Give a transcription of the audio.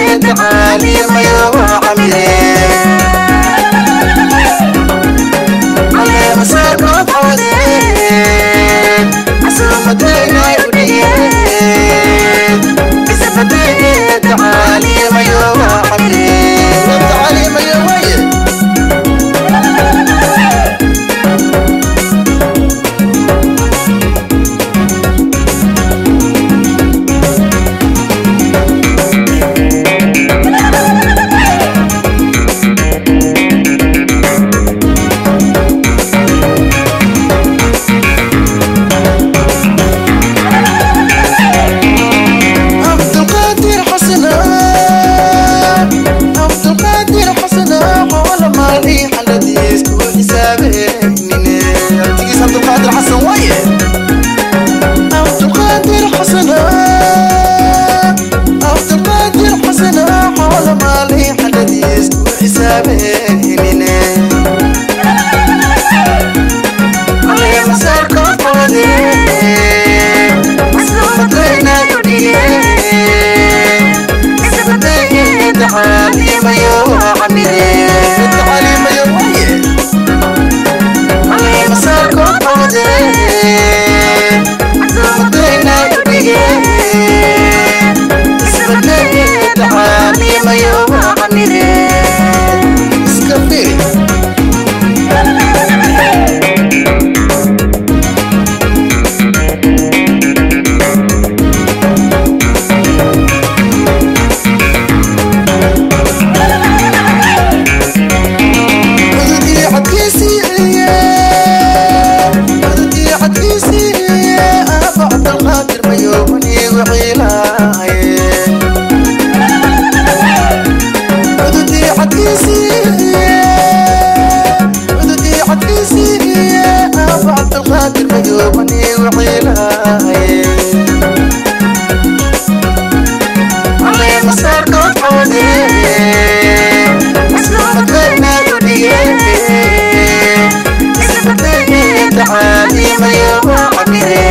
عمي ضيوع عمي Amani mayo ba makire